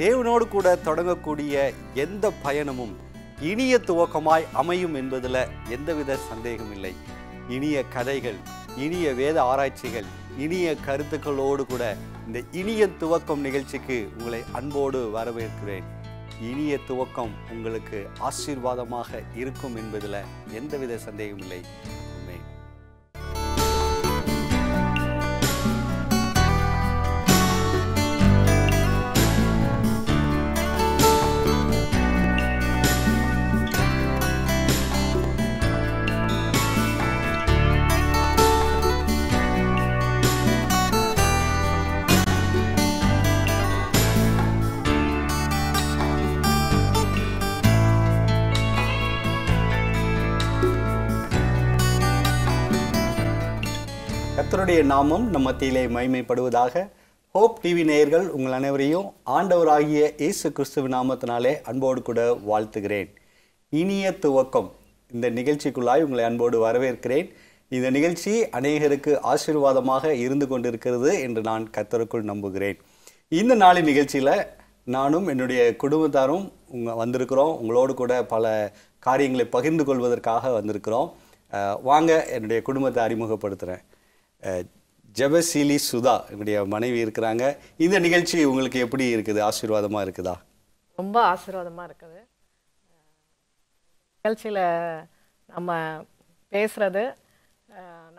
தேவனோடு கூட தொடங்கக்கூடிய எந்த பயணமும் இனிய துவக்கமாய் அமையும் என்பதில் எந்தவித சந்தேகம் இல்லை இனிய கதைகள் இனிய வேத ஆராய்ச்சிகள் இனிய கருத்துக்களோடு கூட இந்த இனிய துவக்கம் நிகழ்ச்சிக்கு உங்களை அன்போடு வரவேற்கிறேன். இனிய துவக்கம் உங்களுக்கு ஆசீர்வாதமாக இருக்கும் என்பதில் எந்தவித சந்தேகம் இல்லை கர்த்தருடைய நாமம் நம் மத்தியிலே மைமைப்படுவதாக ஹோப் டிவி நேயர்கள் உங்கள் அனைவரையும் ஆண்டவராகிய இயேசு கிறிஸ்துவ நாமத்தினாலே அன்போடு கூட வாழ்த்துகிறேன். இனிய துவக்கம். இந்த நிகழ்ச்சிக்குள்ளாய் உங்களை அன்போடு வரவேற்கிறேன். இந்த நிகழ்ச்சி அநேகருக்கு ஆசீர்வாதமாக இருந்து கொண்டிருக்கிறது என்று நான் கர்த்தருக்குள் நம்புகிறேன். இந்த நாளின் நிகழ்ச்சியில் நானும் என்னுடைய குடும்பத்தாரும் உங்க வந்திருக்கிறோம். உங்களோடு கூட பல காரியங்களை பகிர்ந்து கொள்வதற்காக வந்திருக்கிறோம். வாங்க என்னுடைய குடும்பத்தை அறிமுகப்படுத்துகிறேன் ஜெபசீலி சுதா என்னுடைய மனைவி இருக்கிறாங்க. இந்த நிகழ்ச்சி உங்களுக்கு எப்படி இருக்குது? ஆசீர்வாதமாக இருக்குதா? ரொம்ப ஆசீர்வாதமாக இருக்குது. நிகழ்ச்சியில் நம்ம பேசுகிறது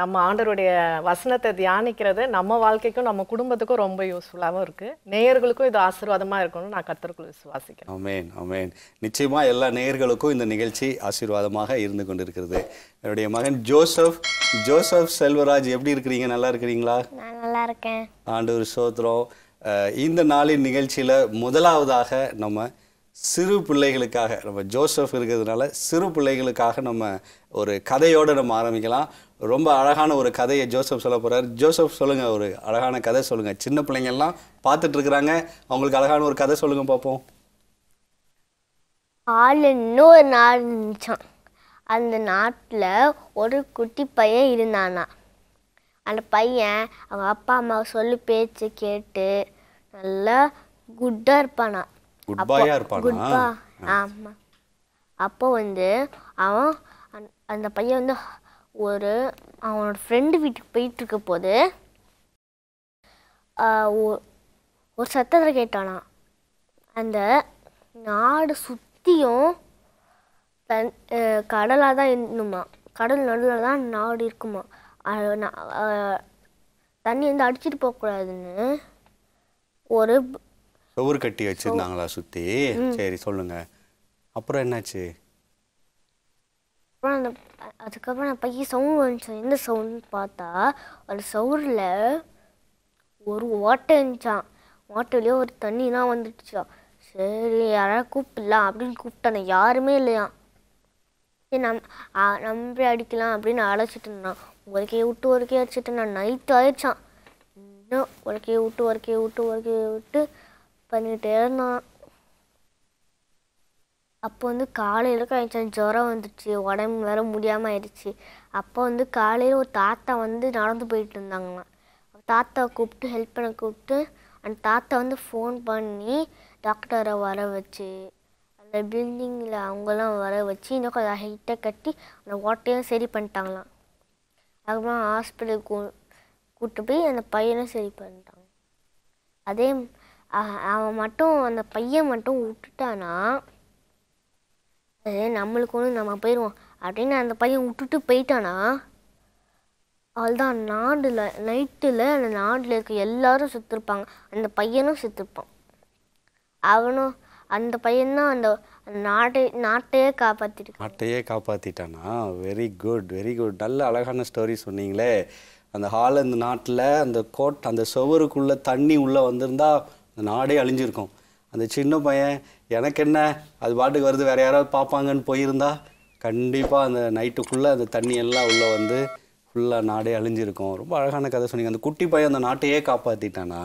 நம்ம ஆண்டவருடைய வசனத்தை தியானிக்கிறது நம்ம வாழ்க்கைக்கும் நம்ம குடும்பத்துக்கும் ரொம்ப யூஸ்ஃபுல்லாகவும் இருக்குது நேயர்களுக்கும் இது ஆசீர்வாதமாக இருக்கணும்னு நான் கத்தருக்குள் விசுவாசிக்கிறேன். ஆமேன் ஆமேன். நிச்சயமாக எல்லா நேயர்களுக்கும் இந்த நிகழ்ச்சி ஆசீர்வாதமாக இருந்து கொண்டிருக்கிறது. என்னுடைய மகன் ஜோசப் ஜோசப் செல்வராஜ் எப்படி இருக்கிறீங்க? நல்லா இருக்கிறீங்களா? நான் நல்லா இருக்கேன். ஆண்டவர் சோத்திரம். அஹ் இந்த நாளின் நிகழ்ச்சியில் முதலாவதாக நம்ம சிறு பிள்ளைகளுக்காக நம்ம ஜோசப் இருக்கிறதுனால சிறு பிள்ளைகளுக்காக நம்ம ஒரு கதையோடு நம்ம ஆரம்பிக்கலாம். ரொம்ப அழகான ஒரு கதையை ஜோசப் சொல்ல போகிறார் ஜோசப் சொல்லுங்கள் ஒரு அழகான கதை சொல்லுங்கள் சின்ன பிள்ளைங்கள்லாம் பார்த்துட்டு இருக்கிறாங்க. அவங்களுக்கு அழகான ஒரு கதை சொல்லுங்கள் பார்ப்போம் ஆள் இன்னொரு நாடு இருந்துச்சான் அந்த நாட்டில் ஒரு குட்டி பையன் இருந்தானா. அந்த பையன் அவங்க அப்பா அம்மா சொல்லி பேச்சு கேட்டு நல்லா குட்டாக இருப்பானா. குட்பா ஆமாம் அப்போ வந்து அவன் அந்த பையன் வந்து ஒரு அவனோட ஃப்ரெண்டு வீட்டுக்கு போயிட்டு இருக்க போது ஒரு சத்தத்தை கேட்டானா அந்த நாடு சுற்றியும் தன் கடலாக தான் இருந்துமா கடல் நடுவில் தான் நாடு இருக்குமா தண்ணி வந்து அடிச்சிட்டு போகக்கூடாதுன்னு ஒரு சுவர் கட்டி வச்சிருந்தாங்களா சுற்றி சரி சொல்லுங்க. அப்புறம் என்னாச்சு? அப்புறம் அந்த அதுக்கப்புறம் அந்த பையன் சவுண்ட் வந்துச்சு. எந்த சவுண்ட் பார்த்தா ஒரு சவுரில் ஒரு ஓட்டை இருந்துச்சான் ஓட்டையிலேயே ஒரு தண்ணிலாம் வந்துடுச்சான் சரி யாராவது கூப்பிடலாம் அப்படின்னு கூப்பிட்டானே. யாருமே இல்லையா. சரி நம் நம்பி அடிக்கலாம் அப்படின்னு அழைச்சிட்டு இருந்தான். ஒருக்கையை விட்டு ஒருக்கையை அடிச்சிட்டு நான் நைட்டு ஆயிடுச்சான் இன்னும் ஒருக்கையை விட்டு ஒருக்கையை விட்டு ஒருக்கையை விட்டு பண்ணிகிட்டே இருந்தான். அப்போ வந்து காலையில் கழிச்சான் ஜுரம் வந்துடுச்சு உடம்பு வேற முடியாமல் ஆயிடுச்சு. அப்போ வந்து காலையில் ஒரு தாத்தா வந்து நடந்து போயிட்டு இருந்தாங்களாம். தாத்தாவை கூப்பிட்டு ஹெல்ப் பண்ண கூப்பிட்டு அந்த தாத்தா வந்து ஃபோன் பண்ணி டாக்டரை வர வச்சு அந்த பில்டிங்கில் அவங்கெல்லாம் வர வச்சு இன்னும் கொஞ்சம் ஹைட்டாக கட்டி அந்த ஓட்டையும் சரி பண்ணிட்டாங்களாம். அதுக்கப்புறம் ஹாஸ்பிட்டலுக்கு கூ கூப்பிட்டு போய் அந்த பையனும் சரி பண்ணிட்டாங்க. அதே அவன் மட்டும் அந்த பையன் மட்டும் விட்டுட்டானா நம்மளுக்கு ஒன்று நம்ம போயிடுவோம் அப்படின்னு அந்த பையன் விட்டுட்டு போயிட்டானா? அவள்தான் நாடில் நைட்டில் அந்த நாட்டில் இருக்க எல்லாரும் செத்துருப்பாங்க. அந்த பையனும் செத்துருப்பான் அவனும் அந்த பையன்தான் அந்த நாட்டை நாட்டையே காப்பாற்றிட்டு நாட்டையே காப்பாற்றிட்டானா வெரி குட் வெரி குட் நல்ல அழகான ஸ்டோரி சொன்னீங்களே. அந்த ஹால் அந்த நாட்டில் அந்த கோட் அந்த சுவருக்குள்ளே தண்ணி உள்ளே வந்திருந்தா அந்த நாடே அழிஞ்சிருக்கும். அந்த சின்ன பையன் எனக்கு என்ன அது பாட்டுக்கு வருது. வேற யாராவது பார்ப்பாங்கன்னு போயிருந்தா கண்டிப்பாக அந்த நைட்டுக்குள்ளே அந்த தண்ணி எல்லாம் உள்ளே வந்து ஃபுல்லாக நாடே அழிஞ்சிருக்கும். ரொம்ப அழகான கதை சொன்னீங்க. அந்த குட்டி பையன் அந்த நாட்டையே காப்பாற்றிட்டானா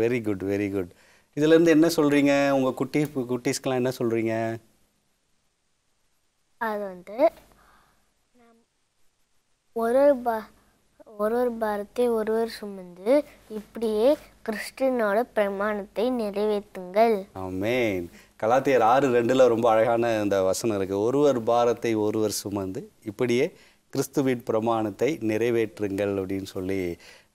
வெரி குட் வெரி குட் இதுலேருந்து என்ன சொல்கிறீங்க உங்கள் குட்டி குட்டீஸ்க்கெலாம் என்ன சொல்கிறீங்க அது வந்து ஒரு ஒரு ப ஒரு ஒரு பாரத்தை ஒருவர் சுமந்து இப்படியே கிறிஸ்டினோட பிரமாணத்தை நிறைவேற்றுங்கள். ஆமென் கலாத்தியர் ஆறு ரெண்டில் ரொம்ப அழகான இந்த வசனம் இருக்குது ஒருவர் பாரத்தை ஒருவர் சுமந்து இப்படியே கிறிஸ்துவின் பிரமாணத்தை நிறைவேற்றுங்கள் அப்படின்னு சொல்லி.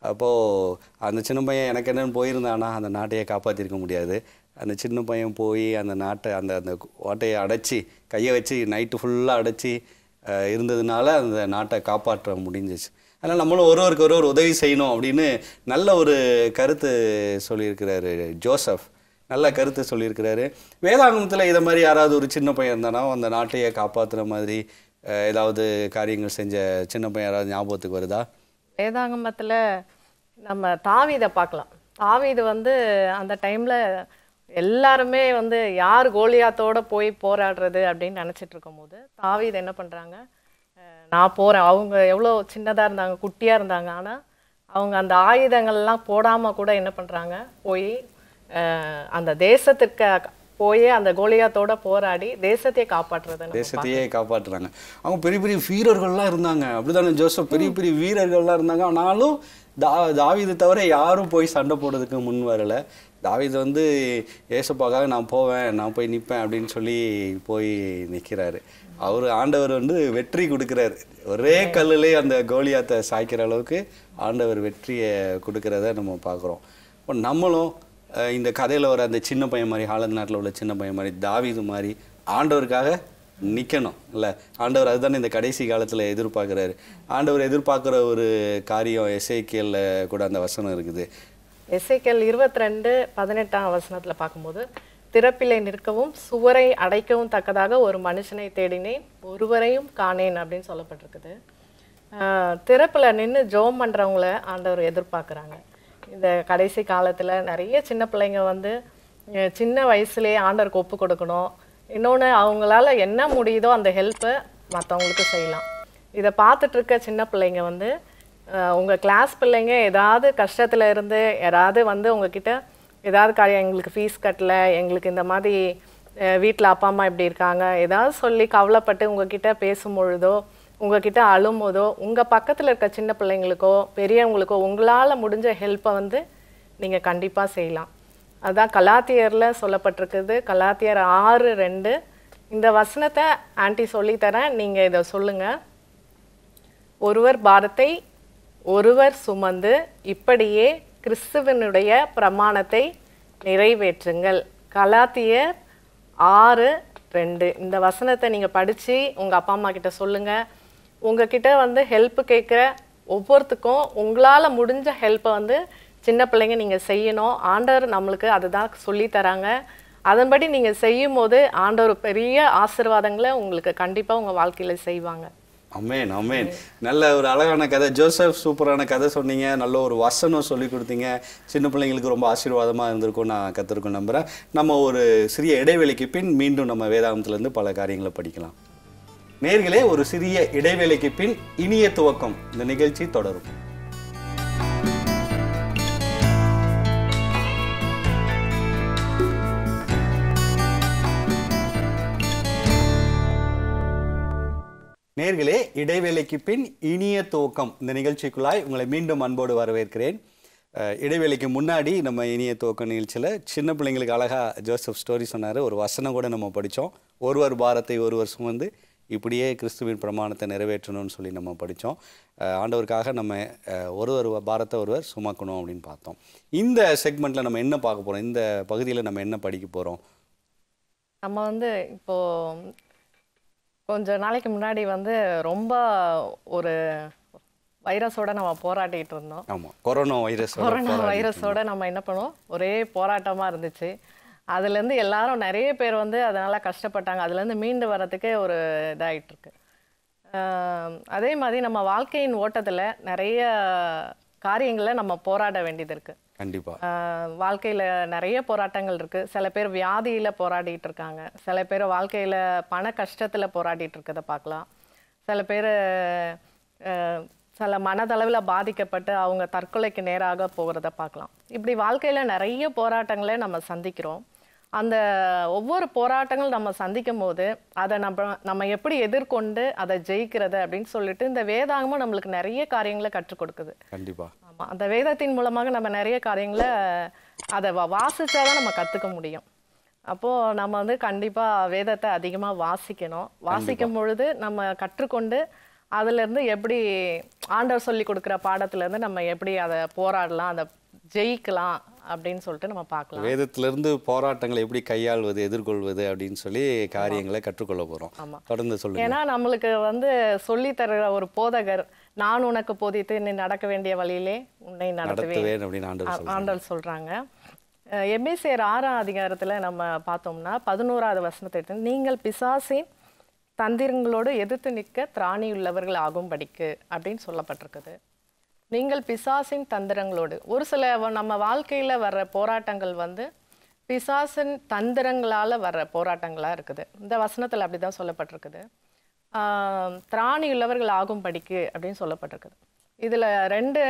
அப்போது அந்த சின்ன பையன் எனக்கு என்னென்னு போயிருந்தானா அந்த நாட்டையே காப்பாற்றிருக்க முடியாது. அந்த சின்ன பையன் போய் அந்த நாட்டை அந்த அந்த ஓட்டையை அடைச்சி கையை வச்சு நைட்டு ஃபுல்லாக அடைச்சி இருந்ததுனால அந்த நாட்டை காப்பாற்ற முடிஞ்சிச்சு. அதனால் நம்மளும் ஒருவருக்கு ஒருவர் உதவி செய்யணும் அப்படின்னு நல்ல ஒரு கருத்து சொல்லியிருக்கிறாரு ஜோசப். நல்ல கருத்து சொல்லியிருக்கிறாரு. வேதாகமத்தில் இதை மாதிரி யாராவது ஒரு சின்ன பையன் இருந்தானா அந்த நாட்டையே காப்பாற்றுற மாதிரி ஏதாவது காரியங்கள் செஞ்ச சின்ன பையன் யாராவது ஞாபகத்துக்கு வருதா? வேதாங்கமத்தில் நம்ம தாவிதை பார்க்கலாம். தாவிது வந்து அந்த டைமில் எல்லாருமே வந்து யார் கோலியாத்தோட போய் போராடுறது அப்படின்னு நினச்சிட்டு இருக்கும்போது தாவீது என்ன பண்ணுறாங்க நான் போகிறேன் அவங்க எவ்வளோ சின்னதாக இருந்தாங்க குட்டியாக இருந்தாங்க ஆனால் அவங்க அந்த ஆயுதங்கள்லாம் போடாமல் கூட என்ன பண்ணுறாங்க போய் அந்த தேசத்துக்கு போய் அந்த கோலியாத்தோட போராடி தேசத்தையே காப்பாற்றுறதை தேசத்தையே காப்பாற்றுறாங்க. அவங்க பெரிய பெரிய வீரர்கள்லாம் இருந்தாங்க. அப்படிதானே ஜோசப்? பெரிய பெரிய வீரர்கள்லாம் இருந்தாங்க. ஆனாலும் தா தாவீது தவிர யாரும் போய் சண்டை போடுறதுக்கு முன் வரல. தாவீது வந்து ஏசப்பாக்காக நான் போவேன் நான் போய் நிற்பேன் அப்படின்னு சொல்லி போய் நிற்கிறாரு அவர் ஆண்டவர் வந்து வெற்றி கொடுக்குறாரு. ஒரே கல்லுலே அந்த கோலியாத்தை சாய்க்கிற அளவுக்கு ஆண்டவர் வெற்றியை கொடுக்கறத நம்ம பார்க்குறோம். இப்போ நம்மளும் இந்த கதையில் வர அந்த சின்ன பையன் மாதிரி ஹாலந்து நாட்டில் உள்ள சின்ன பையன் மாதிரி தாவிது மாதிரி ஆண்டவருக்காக நிற்கணும் இல்லை? ஆண்டவர் அதுதானே இந்த கடைசி காலத்தில் எதிர்பார்க்குறாரு. ஆண்டவர் எதிர்பார்க்குற ஒரு காரியம் எஸ்ஐகேல கூட அந்த வசனம் இருக்குது. எஸ்ஐகேல் இருபத்தி ரெண்டு பதினெட்டாம் வசனத்தில் பார்க்கும்போது திறப்பிலை நிற்கவும் சுவரை அடைக்கவும் தக்கதாக ஒரு மனுஷனை தேடினேன் ஒருவரையும் காணேன் அப்படின்னு சொல்லப்பட்டிருக்குது. திறப்பில் நின்று ஜோம் பண்ணுறவங்கள ஆண்டவர் எதிர்பார்க்குறாங்க. இந்த கடைசி காலத்தில் நிறைய சின்ன பிள்ளைங்க வந்து சின்ன வயசுலேயே ஆண்டவருக்கு ஒப்பு கொடுக்கணும். இன்னொன்று அவங்களால என்ன முடியுதோ அந்த ஹெல்ப்பை மற்றவங்களுக்கு செய்யலாம். இதை பார்த்துட்டு இருக்க சின்ன பிள்ளைங்க வந்து உங்கள் கிளாஸ் பிள்ளைங்க ஏதாவது கஷ்டத்தில் இருந்து யாராவது வந்து உங்ககிட்ட ஏதாவது காரியம் எங்களுக்கு ஃபீஸ் கட்டல எங்களுக்கு இந்த மாதிரி வீட்டில் அப்பா அம்மா இப்படி இருக்காங்க ஏதாவது சொல்லி கவலைப்பட்டு உங்ககிட்ட பேசும் பொழுதோ உங்ககிட்ட அழும்போதோ உங்கள் பக்கத்தில் இருக்க சின்ன பிள்ளைங்களுக்கோ பெரியவங்களுக்கோ உங்களால் முடிஞ்ச ஹெல்ப்பை வந்து நீங்கள் கண்டிப்பாக செய்யலாம். அதுதான் கலாத்தியரில் சொல்லப்பட்டிருக்குது. கலாத்தியர் ஆறு ரெண்டு. இந்த வசனத்தை ஆன்ட்டி சொல்லித்தரேன். நீங்கள் இதை சொல்லுங்கள் ஒருவர் பாரத்தை ஒருவர் சுமந்து இப்படியே கிறிஸ்துவனுடைய பிரமாணத்தை நிறைவேற்றுங்கள். கலாத்தியர் ஆறு ரெண்டு. இந்த வசனத்தை நீங்கள் படித்து உங்கள் அப்பா அம்மா கிட்ட சொல்லுங்கள் உங்ககிட்ட வந்து ஹெல்ப் கேட்குற ஒவ்வொருத்துக்கும் உங்களால் முடிஞ்ச ஹெல்ப்பை வந்து சின்ன பிள்ளைங்க நீங்கள் செய்யணும். ஆண்டவர் நம்மளுக்கு அதுதான் சொல்லித்தராங்க அதன்படி நீங்கள் செய்யும் போது ஆண்டவர் பெரிய ஆசீர்வாதங்களை உங்களுக்கு கண்டிப்பாக உங்கள் வாழ்க்கையில் செய்வாங்க. அமேன் அமேன் நல்ல ஒரு அழகான கதை. ஜோசப் சூப்பரான கதை சொன்னீங்க. நல்ல ஒரு வசனம் சொல்லி கொடுத்தீங்க. சின்ன பிள்ளைங்களுக்கு ரொம்ப ஆசீர்வாதமாக இருந்திருக்கும் நான் கற்றுருக்கோம் நம்புகிறேன் நம்ம ஒரு சிறிய இடைவெளிக்கு பின் மீண்டும் நம்ம வேதாந்தத்துலேருந்து பல காரியங்களை படிக்கலாம். நேர்களே ஒரு சிறிய இடைவேளைக்கு பின் இனிய துவக்கம். இந்த நிகழ்ச்சி தொடரும். நேர்களே இடைவேளைக்கு பின் இனிய துவக்கம். இந்த நிகழ்ச்சிக்குள்ளாய் உங்களை மீண்டும் அன்போடு வரவேற்கிறேன். இடைவேளைக்கு முன்னாடி நம்ம இனிய துவக்கம் நிகழ்ச்சியில் சின்ன பிள்ளைங்களுக்கு அழகா ஜோசப் ஸ்டோரி சொன்னார். ஒரு வசனம் கூட நம்ம படித்தோம் ஒருவர் பாரத்தை ஒருவர் சுமந்து இப்படியே கிறிஸ்துவின் பிரமாணத்தை நிறைவேற்றணும்னு சொல்லி நம்ம படித்தோம். ஆண்டவருக்காக நம்ம ஒருவர் பாரத்தை ஒருவர் சுமக்கணும் அப்படின்னு பார்த்தோம். இந்த செக்மெண்ட்டில் நம்ம என்ன பார்க்க போகிறோம் இந்த பகுதியில் நம்ம என்ன படிக்க போகிறோம் நம்ம வந்து இப்போ கொஞ்ச நாளைக்கு முன்னாடி வந்து ரொம்ப ஒரு வைரஸோட நம்ம போராடிட்டு இருந்தோம். ஆமாம் கொரோனா வைரஸ் கொரோனா வைரஸோட நம்ம என்ன பண்ணுவோம் ஒரே போராட்டமா இருந்துச்சு. அதுலேருந்து எல்லாரும் நிறைய பேர் வந்து அதனால கஷ்டப்பட்டாங்க. அதுலேருந்து மீண்டு வர்றதுக்கே ஒரு இதாயிட்டு இருக்கு ஆஹ் அதே மாதிரி நம்ம வாழ்க்கையின் ஓட்டத்துல நிறைய காரியங்களை நம்ம போராட வேண்டியது இருக்கு. கண்டிப்பாக வாழ்க்கையில நிறைய போராட்டங்கள் இருக்கு. சில பேர் வியாதியில போராடிட்டு இருக்காங்க சில பேர் வாழ்க்கையில பண கஷ்டத்துல போராடிட்டு இருக்கதை பார்க்கலாம் சில பேர் சில மனதளவில் பாதிக்கப்பட்டு அவங்க தற்கொலைக்கு நேராக போகிறத பார்க்கலாம் இப்படி வாழ்க்கையில நிறைய போராட்டங்களை நம்ம சந்திக்கிறோம். அந்த ஒவ்வொரு போராட்டங்கள் நம்ம சந்திக்கும் போது அதை நம்ம நம்ம எப்படி எதிர்கொண்டு அதை ஜெயிக்கிறது அப்படின்னு சொல்லிட்டு இந்த வேதாகமும் நம்மளுக்கு நிறைய காரியங்களை கற்றுக் கொடுக்குது. கண்டிப்பா. ஆமா அந்த வேதத்தின் மூலமாக நம்ம நிறைய காரியங்களை அதை வாசிச்சாதான் நம்ம கத்துக்க முடியும். அப்போ நம்ம வந்து கண்டிப்பா வேதத்தை அதிகமா வாசிக்கணும். வாசிக்கும் பொழுது நம்ம கற்றுக்கொண்டு அதுல இருந்து எப்படி ஆண்டவர் சொல்லி கொடுக்குற பாடத்துல இருந்து நம்ம எப்படி அதை போராடலாம் அதை ஜெயிக்கலாம் அப்படின்னு சொல்லிட்டு நம்ம பார்க்கலாம். வேதத்திலிருந்து போராட்டங்களை எப்படி கையாள்வது எதிர்கொள்வது அப்படின்னு சொல்லி காரியங்களை கற்றுக்கொள்ள போறோம். ஆமா. தொடர்ந்து சொல்லுங்க. ஏன்னா நம்மளுக்கு வந்து சொல்லி தருகிற ஒரு போதகர் நான் உனக்கு போதித்து நீ நடக்க வேண்டிய வழியிலே உன்னை நடத்துவேன். அப்படின்னு ஆண்டவர் ஆ- சொல்றாங்க. ஆண்டவர் சொல்றாங்க. அஹ் எபேசியர் ஆறாம் அதிகாரத்துல நம்ம பார்த்தோம்னா பதினோராவது வசனத்தை எடுத்து நீங்கள் பிசாசின் தந்திரங்களோடு எதிர்த்து நிற்க திராணியுள்ளவர்கள் ஆகும்படிக்கு அப்படின்னு சொல்லப்பட்டிருக்குது. நீங்கள் பிசாசின் தந்திரங்களோடு. ஒரு சில நம்ம வாழ்க்கையில் வர்ற போராட்டங்கள் வந்து பிசாசின் தந்திரங்களால் வர்ற போராட்டங்களாக இருக்குது. இந்த வசனத்தில் அப்படி தான் சொல்லப்பட்டிருக்குது திராணி உள்ளவர்கள் ஆகும்படிக்கு அப்படின்னு சொல்லப்பட்டிருக்குது. இதில் ரெண்டு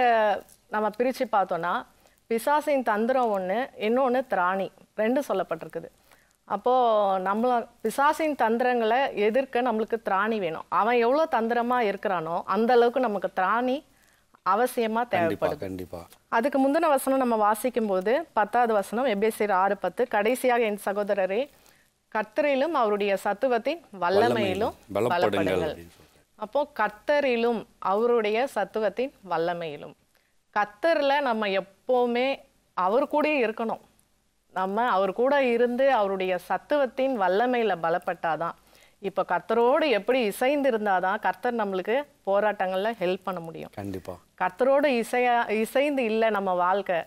நம்ம பிரித்து பார்த்தோன்னா பிசாசின் தந்திரம் ஒன்று இன்னொன்று திராணி. ரெண்டு சொல்லப்பட்டிருக்குது. அப்போது நம்மள பிசாசின் தந்திரங்களை எதிர்க்க நம்மளுக்கு திராணி வேணும். அவன் எவ்வளோ தந்திரமாக இருக்கிறானோ அந்த அளவுக்கு நமக்கு திராணி அவசியமா தேவைப்படுது. கண்டிப்பா. அதுக்கு முந்தின வசனம் நம்ம வாசிக்கும் போது பத்தாவது வசனம் எபேசியர் ஆறு பத்து கடைசியாக என் சகோதரரே கர்த்தரிலும் அவருடைய சத்துவத்தின் வல்லமையிலும் பலப்படுங்கள். அப்போ கர்த்தரிலும் அவருடைய சத்துவத்தின் வல்லமையிலும். கர்த்தர்ல நம்ம எப்பவுமே அவர் கூடயே இருக்கணும். நம்ம அவர் கூட இருந்து அவருடைய சத்துவத்தின் வல்லமையில பலப்பட்டாதான் இப்போ கர்த்தரோடு எப்படி இசைந்து இருந்தாதான் கர்த்தர் நம்மளுக்கு போராட்டங்கள்ல ஹெல்ப் பண்ண முடியும். கண்டிப்பா. கர்த்தரோடு இசையா இசைந்து இல்லை நம்ம வாழ்க்கை.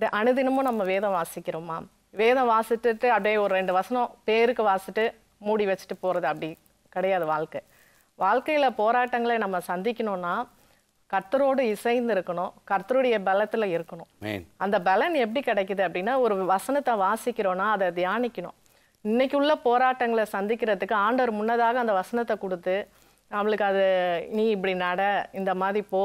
அனுதினமும் நம்ம வேதம் வாசிக்கிறோமா? வேதம் வாசிட்டுட்டு அப்படியே ஒரு ரெண்டு வசனம் பேருக்கு வாசிட்டு மூடி வச்சுட்டு போறது அப்படி கிடையாது வாழ்க்கை. வாழ்க்கையில போராட்டங்களை நம்ம சந்திக்கணும்னா கர்த்தரோடு இசைந்து இருக்கணும். கர்த்தருடைய பலத்துல இருக்கணும். அந்த பலன் எப்படி கிடைக்குது அப்படின்னா ஒரு வசனத்தை வாசிக்கிறோன்னா அதை தியானிக்கணும். இன்னைக்கு உள்ள போராட்டங்களை சந்திக்கிறதுக்கு ஆண்டவர் முன்னதாக அந்த வசனத்தை கொடுத்து நம்மளுக்கு அது நீ இப்படி நட இந்த மாதிரி போ.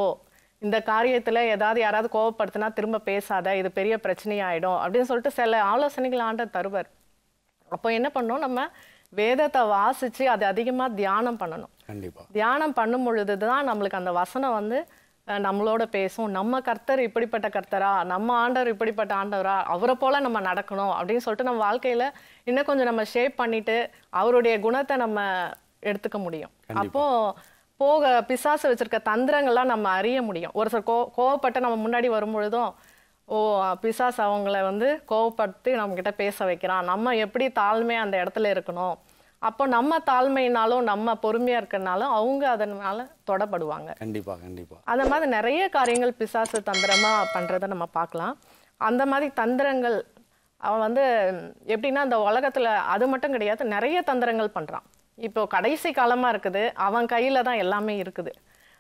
இந்த காரியத்துல ஏதாவது யாராவது கோவப்படுத்தினா திரும்ப பேசாத இது பெரிய பிரச்சனையாயிடும். அப்படின்னு சொல்லிட்டு சில ஆலோசனைகள் ஆண்டவர் தருவார். அப்போ என்ன பண்ணணும்? நம்ம வேதத்தை வாசிச்சு அதை அதிகமா தியானம் பண்ணணும். தியானம் பண்ணும் பொழுது தான் நம்மளுக்கு அந்த வசனம் வந்து நம்மளோட பேசும் நம்ம கர்த்தர் இப்படிப்பட்ட கர்த்தரா நம்ம ஆண்டவர் இப்படிப்பட்ட ஆண்டவரா அவரை போல நம்ம நடக்கணும் அப்படின்னு சொல்லிட்டு நம்ம வாழ்க்கையில இன்னும் கொஞ்சம் நம்ம ஷேப் பண்ணிட்டு அவருடைய குணத்தை நம்ம எடுத்துக்க முடியும். அப்போ போக பிசாசு வச்சிருக்க தந்திரங்கள்லாம் நம்ம அறிய முடியும். ஒரு சில கோ கோவப்பட்டு நம்ம முன்னாடி வரும் பொழுதும் ஓ பிசாசு அவங்கள வந்து கோவப்படுத்தி நம்ம கிட்ட பேச வைக்கிறான். நம்ம எப்படி தாழ்மையா அந்த இடத்துல இருக்கணும்? அப்போ நம்ம தாழ்மையினாலும் நம்ம பொறுமையா இருக்கனாலும் அவங்க அதனால தொடப்படுவாங்க. கண்டிப்பா கண்டிப்பா. அந்த மாதிரி நிறைய காரியங்கள் பிசாசு தந்திரமா பண்றதை நம்ம பார்க்கலாம். அந்த மாதிரி தந்திரங்கள் அவன் வந்து எப்படின்னா இந்த உலகத்துல அது மட்டும் கிடையாது நிறைய தந்திரங்கள் பண்றான். இப்போ கடைசி காலமா இருக்குது அவன் கையில தான் எல்லாமே இருக்குது.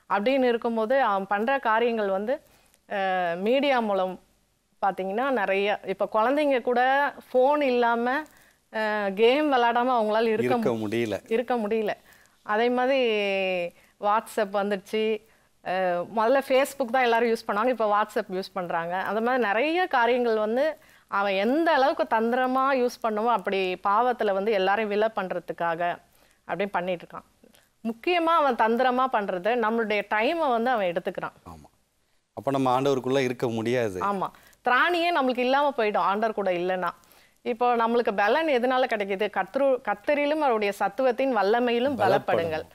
அப்படின்னு இருக்கும்போது அவன் பண்ற காரியங்கள் வந்து மீடியா மூலம் பார்த்தீங்கன்னா நிறைய இப்போ குழந்தைங்க கூட ஃபோன் இல்லாம கேம் விளையாடாம அவங்களால இருக்க முடியல. இருக்க முடியல. அதே மாதிரி வாட்ஸ்அப் வந்துடுச்சு. முதல்ல ஃபேஸ்புக் தான் எல்லாரும் யூஸ் பண்ணாங்க. இப்போ வாட்ஸ்அப் யூஸ் பண்ணுறாங்க அந்த மாதிரி நிறைய காரியங்கள் வந்து அவன் எந்த அளவுக்கு தந்திரமா யூஸ் பண்ணுமோ அப்படி பாவத்தில் வந்து எல்லாரையும் விலை பண்ணுறதுக்காக அப்படியே பண்ணிட்டு இருக்கான். முக்கியமாக அவன் தந்திரமா பண்ணுறது நம்மளுடைய டைமை வந்து அவன் எடுத்துக்கிறான். ஆமா. அப்ப நம்ம ஆண்டவருக்குள்ள இருக்க முடியாது. ஆமா. திராணியே நம்மளுக்கு இல்லாம போயிடும். ஆண்டவர் கூட இல்லைன்னா. இப்போ நம்மளுக்கு பலன் எதனால கிடைக்குது? கத்ரு கத்தரிலும் அவருடைய சத்துவத்தின் வல்லமையிலும் பலப்படுங்கள்.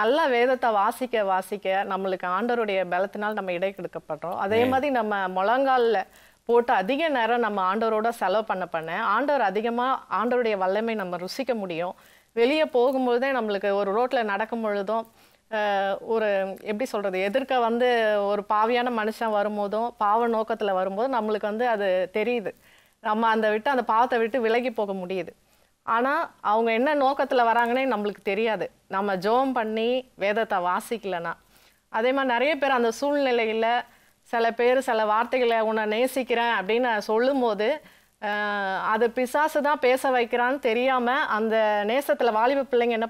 நல்ல வேதத்தை வாசிக்க வாசிக்க நம்மளுக்கு ஆண்டவருடைய பலத்தினால் நம்ம இடை கொடுக்கப்படுறோம் அதே மாதிரி நம்ம முழங்கால்ல போட்டு அதிக நேரம் நம்ம ஆண்டவரோட செலவு பண்ண பண்ண ஆண்டவர் அதிகமா ஆண்டவருடைய வல்லமை நம்ம ருசிக்க முடியும். வெளியே போகும்போதே நம்மளுக்கு ஒரு ரோட்ல நடக்கும் பொழுதும் ஒரு எப்படி சொல்றது எதிர்க்க வந்து ஒரு பாவியான மனுஷன் வரும்போதும் பாவ நோக்கத்துல வரும்போது நம்மளுக்கு வந்து அது தெரியுது. நம்ம அந்த விட்டு அந்த பாவத்தை விட்டு விலகி போக முடியுது. ஆனா அவங்க என்ன நோக்கத்துல வராங்கன்னே நம்மளுக்கு தெரியாது. நம்ம ஜெபம் பண்ணி வேதத்தை வாசிக்கலனா. அதே மாதிரி நிறைய பேர் அந்த சூழ்நிலையில சில பேர் சில வார்த்தைகளை உன்னை நேசிக்கிறேன் அப்படின்னு சொல்லும்போது அது பிசாசு தான் பேச வைக்கிறான்னு தெரியாம அந்த நேசத்துல வாலிப பிள்ளைங்க என்ன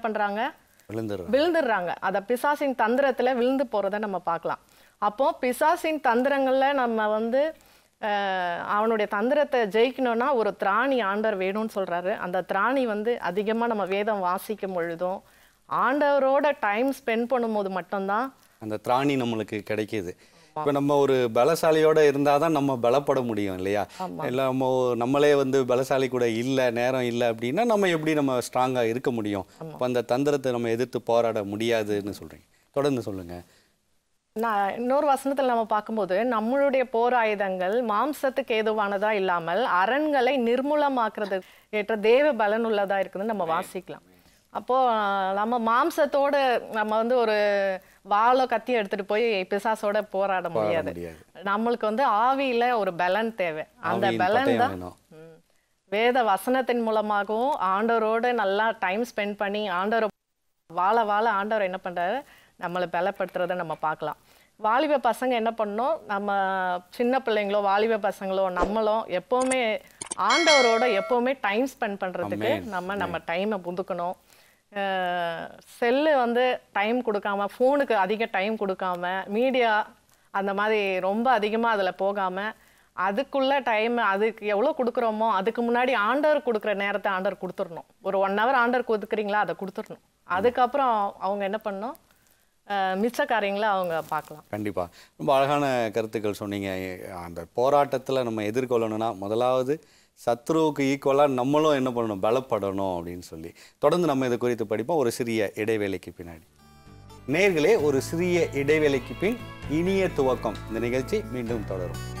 விழுந்துடுறோம் விழுந்துடுறாங்க. அத பிசாசின் தந்திரத்துல விழுந்து போறத நம்ம பார்க்கலாம். அப்போ பிசாசின் தந்திரங்கள்ல நம்ம வந்து அவனுடைய தந்திரத்தை ஜெயிக்கணும்னா ஒரு திராணி ஆண்டவர் வேணும்னு சொல்றாரு. அந்த திராணி வந்து அதிகமா நம்ம வேதம் வாசிக்கும் பொழுதும் ஆண்டவரோட டைம் ஸ்பெண்ட் பண்ணும்போது மட்டும்தான் அந்த திராணி நம்மளுக்கு கிடைக்கிது. இப்போ நம்ம ஒரு பலசாலியோட இருந்தால் தான் நம்ம பலப்பட முடியும் இல்லையா? இல்லை நம்ம நம்மளே வந்து பலசாலி கூட இல்லை நேரம் இல்லை அப்படின்னா நம்ம எப்படி நம்ம ஸ்ட்ராங்காக இருக்க முடியும்? அப்போ அந்த தந்திரத்தை நம்ம எதிர்த்து போராட முடியாதுன்னு சொல்கிறீங்க தொடர்ந்து சொல்லுங்கள் நான் இன்னொரு வசனத்தில் நம்ம பார்க்கும்போது நம்மளுடைய போர் ஆயுதங்கள் மாம்சத்துக்கு ஏதுவானதா இல்லாமல் அரண்களை நிர்மூலமாக்குறது ஏற்ற தேவ பலன் உள்ளதா இருக்குதுன்னு நம்ம வாசிக்கலாம். அப்போ நம்ம மாம்சத்தோட நம்ம வந்து ஒரு வாளோ கத்தி எடுத்துட்டு போய் பிசாசோட போராட முடியாது. நம்மளுக்கு வந்து ஆவியில ஒரு பலன் தேவை. அந்த பலன் தான். வேத வசனத்தின் மூலமாகவும் ஆண்டவரோட நல்லா டைம் ஸ்பெண்ட் பண்ணி ஆண்டவரை வாழ வாழ ஆண்டவர் என்ன பண்றாரு? நம்மளை பலப்படுத்துறதை நம்ம பார்க்கலாம். வாலிப பசங்க என்ன பண்ணணும்? நம்ம சின்ன பிள்ளைங்களோ வாலிப பசங்களோ நம்மளும் எப்பவுமே ஆண்டவரோட எப்பவுமே டைம் ஸ்பெண்ட் பண்றதுக்கு நம்ம நம்ம டைமை புதுக்கணும். செல்லு வந்து டைம் கொடுக்காம ஃபோனுக்கு அதிக டைம் கொடுக்காம மீடியா அந்த மாதிரி ரொம்ப அதிகமாக அதில் போகாம அதுக்குள்ள டைம் அதுக்கு எவ்வளோ கொடுக்குறோமோ அதுக்கு முன்னாடி ஆண்டவர் கொடுக்குற நேரத்தை ஆண்டவர் கொடுத்துடணும். ஒரு ஒன் ஹவர் ஆண்டவர் கொடுக்குறீங்களா அதை கொடுத்துடணும். அதுக்கப்புறம் அவங்க என்ன பண்ணணும்? அஹ் மிச்ச காரியங்களை அவங்க பார்க்கலாம். கண்டிப்பாக ரொம்ப அழகான கருத்துக்கள் சொன்னீங்க. அந்த போராட்டத்தில் நம்ம எதிர்கொள்ளணும்னா முதலாவது சத்ருவுக்கு ஈக்குவலாக நம்மளும் என்ன பண்ணணும்? பலப்படணும் அப்படின்னு சொல்லி. தொடர்ந்து நம்ம இது குறித்து படிப்போம். ஒரு சிறிய இடைவேளைக்கு பின்னாடி. நேர்களே ஒரு சிறிய இடைவேளைக்கு பின் இனிய துவக்கம். இந்த நிகழ்ச்சி மீண்டும் தொடரும்.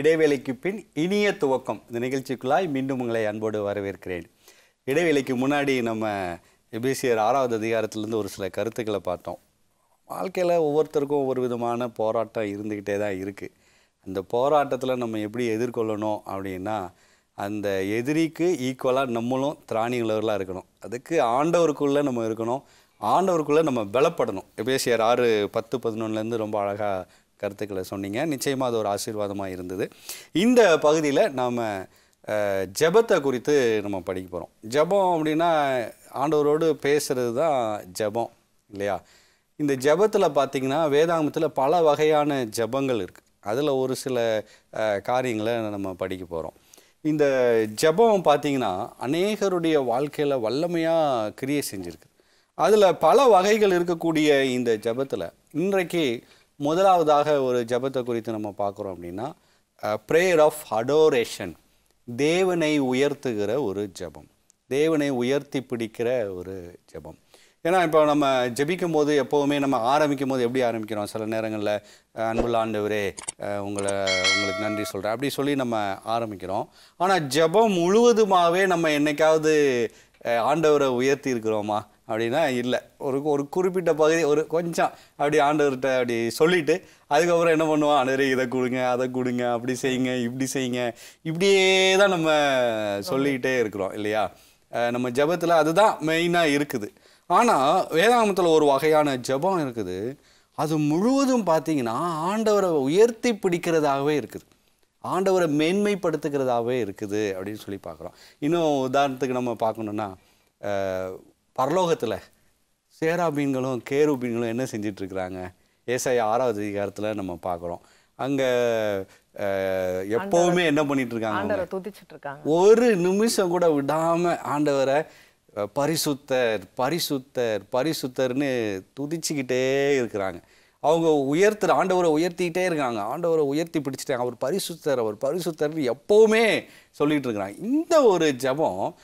இடைவேளைக்கு பின் இனிய துவக்கம். இந்த நிகழ்ச்சிக்குள்ளாய் மீண்டும் உங்களை அன்போடு வரவேற்கிறேன். இடைவேளைக்கு முன்னாடி நம்ம எபிசிஆர் ஆறாவது அதிகாரத்திலேருந்து ஒரு சில கருத்துக்களை பார்த்தோம். வாழ்க்கையில் ஒவ்வொருத்தருக்கும் ஒவ்வொரு விதமான போராட்டம் இருந்துக்கிட்டே தான் இருக்குது அந்த போராட்டத்தில் நம்ம எப்படி எதிர்கொள்ளணும் அப்படின்னா அந்த எதிரிக்கு ஈக்குவலாக நம்மளும் திராணிகளவர்களாக இருக்கணும். அதுக்கு ஆண்டவருக்குள்ளே நம்ம இருக்கணும். ஆண்டவருக்குள்ளே நம்ம பலப்படணும். எபேசியர் ஆறு பத்து பதினொன்றுலேருந்து ரொம்ப அழகாக கருத்துக்களை சொன்னீங்க. நிச்சயமாக அது ஒரு ஆசீர்வாதமாக இருந்தது. இந்த பகுதியில் நாம் ஜெபத்தை குறித்து நம்ம படிக்க போகிறோம் ஜெபம் அப்படின்னா ஆண்டவரோடு பேசுகிறது தான் ஜெபம் இல்லையா? இந்த ஜெபத்தில் பார்த்தீங்கன்னா வேதாங்கத்தில் பல வகையான ஜெபங்கள் இருக்குது அதில் ஒரு சில காரியங்களை நம்ம படிக்க போகிறோம் இந்த ஜெபம் பார்த்தீங்கன்னா அநேகருடைய வாழ்க்கையில் வல்லமையாக கிரியை செஞ்சுருக்கு. அதில் பல வகைகள் இருக்கக்கூடிய இந்த ஜெபத்தில் இன்றைக்கு முதலாவதாக ஒரு ஜெபத்தை குறித்து நம்ம பார்க்குறோம் அப்படின்னா ப்ரேயர் ஆஃப் அடோரேஷன் தேவனை உயர்த்துகிற ஒரு ஜெபம். தேவனை உயர்த்தி பிடிக்கிற ஒரு ஜெபம். ஏன்னா இப்போ நம்ம ஜபிக்கும் போது எப்போவுமே நம்ம ஆரம்பிக்கும் போது எப்படி ஆரம்பிக்கிறோம்? சில நேரங்களில் அன்புள்ள ஆண்டவரே உங்களை உங்களுக்கு நன்றி சொல்கிறேன் அப்படி சொல்லி நம்ம ஆரம்பிக்கிறோம். ஆனால் ஜெபம் முழுவதுமாகவே நம்ம என்னைக்காவது ஆண்டவரை உயர்த்தி இருக்கிறோமா? அப்படின்னா இல்லை. ஒரு ஒரு குறிப்பிட்ட பகுதி ஒரு கொஞ்சம் அப்படி ஆண்டவர்கிட்ட அப்படி சொல்லிவிட்டு அதுக்கப்புறம் என்ன பண்ணுவோம்? ஆண்டவரே இதை கொடுங்க அதை கொடுங்க அப்படி செய்யுங்க இப்படி செய்யுங்க. இப்படியே தான் நம்ம சொல்லிக்கிட்டே இருக்கிறோம் இல்லையா? நம்ம ஜெபத்தில் அதுதான் மெயினாக இருக்குது. ஆனால் வேதாகமத்தில் ஒரு வகையான ஜெபம் இருக்குது. அது முழுவதும் பார்த்தீங்கன்னா ஆண்டவரை உயர்த்தி பிடிக்கிறதாகவே இருக்குது. ஆண்டவரை மேன்மைப்படுத்துகிறதாகவே இருக்குது அப்படின்னு சொல்லி பார்க்குறோம். இன்னும் உதாரணத்துக்கு நம்ம பார்க்கணுன்னா பரலோகத்தில் சேராபீன்களும் கேருபீன்களும் என்ன செஞ்சிட்டு இருக்கிறாங்க ஏசாயா ஆறாவது அதிகாரத்தில் நம்ம பார்க்குறோம் அங்கே எப்போவுமே என்ன பண்ணிட்டு இருக்காங்க ஒரு நிமிஷம் கூட விடாம ஆண்டவரை பரிசுத்தர் பரிசுத்தர் பரிசுத்தர்னு துதிச்சுக்கிட்டே இருக்கிறாங்க. அவங்க உயர்த்துற ஆண்டவரை உயர்த்திக்கிட்டே இருக்காங்க. ஆண்டவரை உயர்த்தி பிடிச்சிட்டாங்க. அவர் பரிசுத்தர் அவர் பரிசுத்தர்னு எப்போவுமே சொல்லிட்டு இருக்கிறாங்க இந்த ஒரு ஜெபம்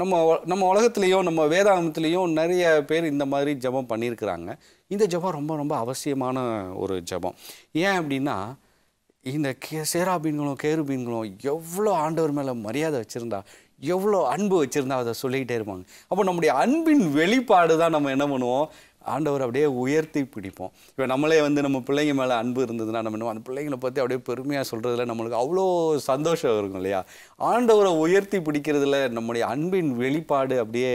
நம்ம நம்ம உலகத்துலேயும் நம்ம வேதாந்தத்துலேயும் நிறைய பேர் இந்த மாதிரி ஜெபம் பண்ணியிருக்கிறாங்க. இந்த ஜெபம் ரொம்ப ரொம்ப அவசியமான ஒரு ஜெபம். ஏன் அப்படின்னா இந்த கே சேராபீன்களும் கேருபீன்களும் எவ்வளோ ஆண்டவர் மேலே மரியாதை வச்சுருந்தா எவ்வளோ அன்பு வச்சுருந்தா அதை சொல்லிக்கிட்டே இருப்பாங்க. அப்போ நம்முடைய அன்பின் வெளிப்பாடு தான் நம்ம என்ன பண்ணுவோம்? ஆண்டவர் அப்படியே உயர்த்தி பிடிப்போம். இப்போ நம்மளே வந்து நம்ம பிள்ளைங்க மேலே அன்பு இருந்ததுன்னா நம்ம என்ன அந்த பிள்ளைங்களை பற்றி அப்படியே பெருமையாக சொல்கிறதுல நம்மளுக்கு அவ்வளோ சந்தோஷம் இருக்கும் இல்லையா? ஆண்டவரை உயர்த்தி பிடிக்கிறதுல நம்முடைய அன்பின் வெளிப்பாடு அப்படியே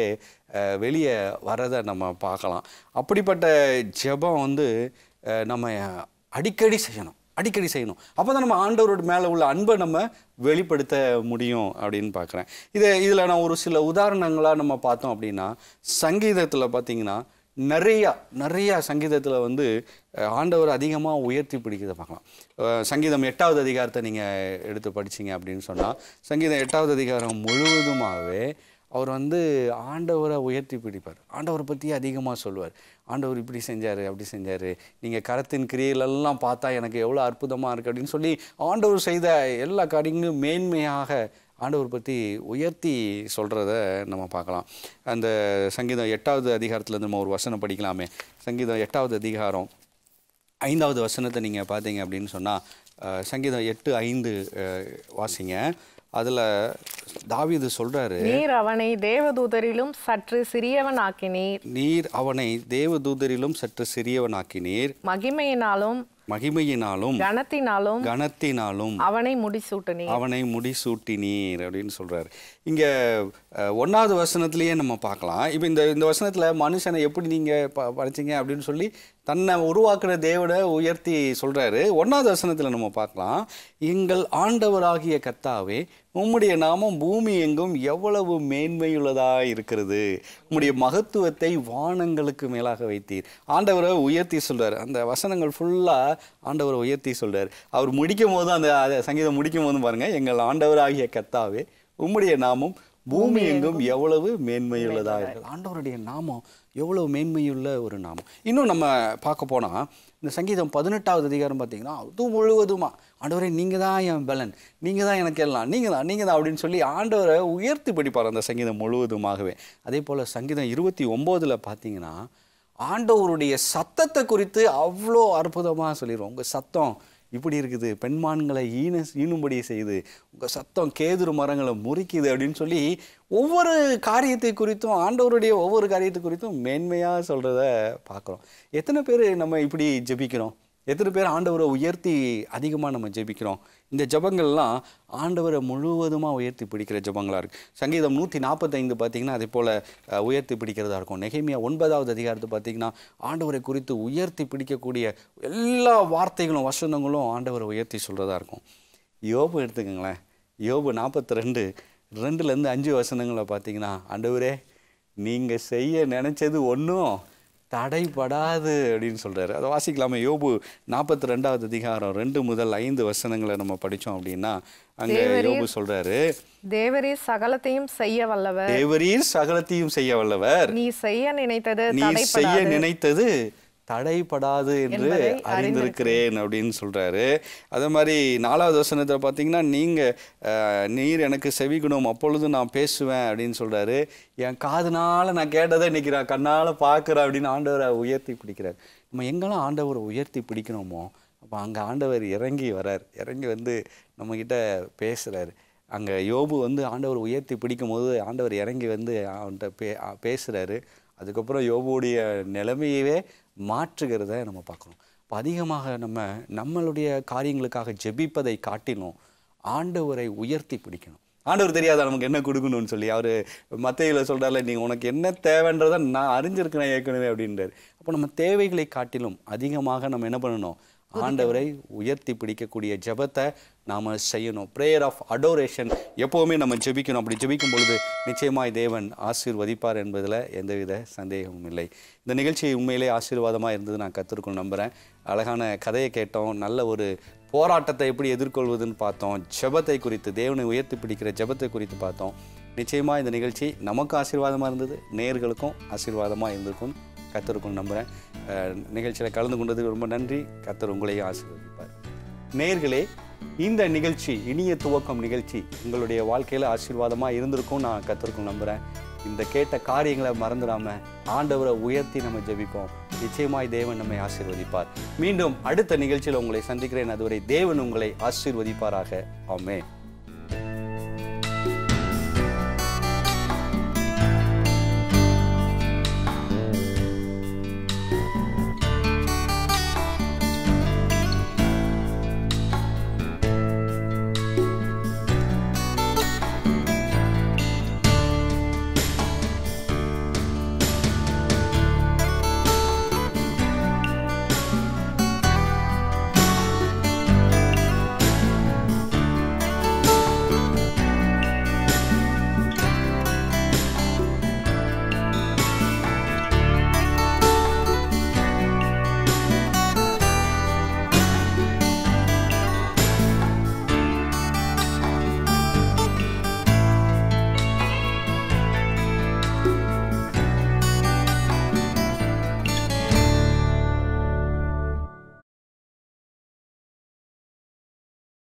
வெளியே வரதை நம்ம பார்க்கலாம். அப்படிப்பட்ட ஜெபம் வந்து நம்ம அடிக்கடி செய்யணும் அடிக்கடி செய்யணும். அப்போ தான் நம்ம ஆண்டவரோட மேலே உள்ள அன்பை நம்ம வெளிப்படுத்த முடியும் அப்படின்னு பார்க்குறேன். இதை இதில் நான் ஒரு சில உதாரணங்களாக நம்ம பார்த்தோம் அப்படின்னா சங்கீதத்தில் பார்த்தீங்கன்னா நிறையா நிறையா சங்கீதத்தில் வந்து ஆண்டவர் அதிகமாக உயர்த்தி பிடிக்கிறத பார்க்கலாம். சங்கீதம் எட்டாவது அதிகாரத்தை நீங்கள் எடுத்து படிச்சீங்க அப்படின்னு சொன்னால் சங்கீதம் எட்டாவது அதிகாரம் முழுவதுமாகவே அவர் வந்து ஆண்டவரை உயர்த்தி பிடிப்பார். ஆண்டவரை பற்றி அதிகமாக சொல்லுவார். ஆண்டவர் இப்படி செஞ்சார் அப்படி செஞ்சார். நீங்கள் கரத்தின் கிரியலெல்லாம் பார்த்தா எனக்கு எவ்வளோ அற்புதமாக இருக்குது அப்படின்னு சொல்லி ஆண்டவர் செய்த எல்லா காரியங்களும் மேன்மையாக ஆண்டவர் பற்றி உயர்த்தி சொல்கிறத நம்ம பார்க்கலாம். அந்த சங்கீதம் எட்டாவது அதிகாரத்துலேருந்து நம்ம ஒரு வசனம் படிக்கலாமே. சங்கீதம் எட்டாவது அதிகாரம் ஐந்தாவது வசனத்தை நீங்கள் பார்த்தீங்க அப்படின்னு சொன்னால் சங்கீதம் எட்டு ஐந்து வாசிங்க. அதில் தாவீது சொல்கிறாரு நீர் அவனை தேவதூதரிலும் சற்று சிறியவன் ஆக்கினீர் நீர் அவனை தேவதூதரிலும் சற்று சிறியவனாக்கினீர். மகிமையினாலும் மகிமையினாலும் கனத்தினாலும் கனத்தினாலும் அவனை முடிசூட்டினீர். அவனை முடிசூட்டினீர் அப்படின்னு சொல்றாரு. இங்க ஒண்ணாவது வசனத்திலேயே நம்ம பார்க்கலாம். இப்போ இந்த இந்த வசனத்துல மனுஷனை எப்படி நீங்க ப- படைச்சீங்க அப்படின்னு சொல்லி தன்னை உருவாக்குற தேவனை உயர்த்தி சொல்றாரு. ஒண்ணாவது வசனத்துல நம்ம பார்க்கலாம். எங்கள் ஆண்டவராகிய கர்த்தாவே உம்முடைய நாமம் பூமி எங்கும் எவ்வளவு மேன்மையுள்ளதா இருக்கிறது. உம்முடைய மகத்துவத்தை வானங்களுக்கு மேலாக வைத்தீர். ஆண்டவரை உயர்த்தி சொல்றாரு. அந்த வசனங்கள் ஃபுல்லா ஆண்டவரை உயர்த்தி சொல்றாரு. அவர் முடிக்கும் போது அந்த சங்கீதம் முடிக்கும் போதும் பாருங்க எங்கள் ஆண்டவராகிய கத்தாவே உம்முடைய நாமம் பூமி எங்கும் எவ்வளவு மேன்மையுள்ளதாக இருக்குது ஆண்டவருடைய நாமம் எவ்வளவு மேன்மையுள்ள ஒரு நாமம். இன்னும் நம்ம பார்க்க போனால் இந்த சங்கீதம் பதினெட்டாவது அதிகாரம் பார்த்தீங்கன்னா அது முழுவதுமா ஆண்டவரே நீங்கள் தான் என் பலன் நீங்கள் தான் எனக்கு எல்லாம் நீங்கள் தான் நீங்கள் தான் அப்படின்னு சொல்லி ஆண்டவரை உயர்த்தி படிப்பார் அந்த சங்கீதம் முழுவதுமாகவே. அதே போல் சங்கீதம் இருபத்தி ஒம்போதில் பார்த்தீங்கன்னா ஆண்டவருடைய சத்தத்தை குறித்து அவ்வளோ அற்புதமாக சொல்லிடுவோம் உங்கள் சத்தம் இப்படி இருக்குது பெண்மான்களை ஈன ஈனும்படி செய்யுது உங்கள் சத்தம் கேதுரு மரங்களை முறிக்குது அப்படின்னு சொல்லி ஒவ்வொரு காரியத்தை குறித்தும் ஆண்டவருடைய ஒவ்வொரு காரியத்தை குறித்தும் மேன்மையாக சொல்கிறத பார்க்குறோம். எத்தனை பேர் நம்ம இப்படி ஜெபிக்கிறோம்? எத்தனை பேர் ஆண்டவரை உயர்த்தி அதிகமாக நம்ம ஜெபிக்கிறோம்? இந்த ஜெபங்கள்லாம் ஆண்டவரை முழுவதுமாக உயர்த்தி பிடிக்கிற ஜெபங்களாக இருக்குது சங்கீதம் நூற்றி நாற்பத்தைந்து பார்த்தீங்கன்னா அதே போல் உயர்த்தி பிடிக்கிறதா இருக்கும். நெகைமியா ஒன்பதாவது அதிகாரத்தை பார்த்தீங்கன்னா ஆண்டவரை குறித்து உயர்த்தி பிடிக்கக்கூடிய எல்லா வார்த்தைகளும் வசனங்களும் ஆண்டவரை உயர்த்தி சொல்கிறதா இருக்கும். யோபு எடுத்துக்கோங்களேன். யோபு நாற்பத்தி ரெண்டு ரெண்டுலேருந்து அஞ்சு வசனங்களை பார்த்தீங்கன்னா ஆண்டவரே நீங்கள் செய்ய நினச்சது ஒன்றும் தடைபடாது அப்படின்னு சொல்றாரு. அதை வாசிக்கலாமே. யோபு நாற்பத்தி ரெண்டாவது அதிகாரம் ரெண்டு முதல் ஐந்து வசனங்களை நம்ம படிச்சோம் அப்படின்னா அங்க யோபு சொல்றாரு. தேவரீர் சகலத்தையும் செய்ய வல்லவர். தேவரீர் சகலத்தையும் செய்ய வல்லவர். நீ செய்ய நினைத்தது நீ செய்ய நினைத்தது தடைப்படாது என்று அறிந்திருக்கிறேன் அப்படின்னு சொல்றாரு. அதே மாதிரி நாலாவது வசனத்தை பார்த்தீங்கன்னா நீங்க அஹ், நீர் எனக்கு செவிக்கணும் அப்பொழுது நான் பேசுவேன் அப்படின்னு சொல்றாரு. என் காதுனால நான் கேட்டதை இன்னைக்கு நான் கண்ணால பார்க்குறேன் அப்படின்னு ஆண்டவரை உயர்த்தி பிடிக்கிறார். நம்ம எங்கெல்லாம் ஆண்டவரை உயர்த்தி பிடிக்கணுமோ அப்போ அங்கே ஆண்டவர் இறங்கி வரார். இறங்கி வந்து நம்மக்கிட்ட பேசுறாரு. அங்கே யோபு வந்து ஆண்டவர் உயர்த்தி பிடிக்கும் போது ஆண்டவர் இறங்கி வந்து அவன்கிட்ட பே பேசுறாரு. அதுக்கப்புறம் யோபுடைய நிலைமையவே மாற்றுகிறத நம்ம பார்க்குறோம் இப்போ அதிகமாக நம்ம நம்மளுடைய காரியங்களுக்காக ஜெபிப்பதை காட்டிலும் ஆண்டவரை உயர்த்தி பிடிக்கணும். ஆண்டவர் தெரியாத நமக்கு என்ன கொடுக்கணும்னு சொல்லி? அவர் மத்தையில் சொல்கிறார்ல நீங்கள் உனக்கு என்ன தேவைன்றதை நான் அறிஞ்சிருக்கிறேன் ஏற்கனவே அப்படின்றார். அப்போ நம்ம தேவைகளை காட்டிலும் அதிகமாக நம்ம என்ன பண்ணணும்? ஆண்டவரை உயர்த்தி பிடிக்கக்கூடிய ஜெபத்தை நாம் செய்யணும். ப்ரேயர் ஆஃப் அடோரேஷன் எப்போவுமே நம்ம ஜெபிக்கணும். அப்படி ஜெபிக்கும் பொழுது நிச்சயமாய் தேவன் ஆசீர்வதிப்பார் என்பதில் எந்தவித சந்தேகமும் இல்லை. இந்த நிகழ்ச்சி உண்மையிலே ஆசீர்வாதமாக இருந்தது நான் கற்றுருக்கோம் நம்புகிறேன் அழகான கதையை கேட்டோம். நல்ல ஒரு போராட்டத்தை எப்படி எதிர்கொள்வதுன்னு பார்த்தோம். ஜெபத்தை குறித்து தேவனை உயர்த்தி பிடிக்கிற ஜெபத்தை குறித்து பார்த்தோம். நிச்சயமாக இந்த நிகழ்ச்சி நமக்கும் ஆசீர்வாதமாக இருந்தது நேர்களுக்கும் ஆசீர்வாதமாக இருந்திருக்கும். கத்தருக்கும் நம்புகிறேன் நிகழ்ச்சியில் கலந்து கொண்டதுக்கு ரொம்ப நன்றி. கத்தர் உங்களையும் ஆசீர்வதிப்பார். நேர்களே இந்த நிகழ்ச்சி இனிய துவக்கம் நிகழ்ச்சி உங்களுடைய வாழ்க்கையில் ஆசீர்வாதமாக இருந்திருக்கும் நான் கத்தருக்கும் நம்புகிறேன் இந்த கேட்ட காரியங்களை மறந்துடாமல் ஆண்டவரை உயர்த்தி நம்ம ஜெபிப்போம். நிச்சயமாய் தேவன் நம்மை ஆசீர்வதிப்பார். மீண்டும் அடுத்த நிகழ்ச்சியில் உங்களை சந்திக்கிறேன். அதுவரை தேவன் உங்களை ஆசீர்வதிப்பாராக. ஆமே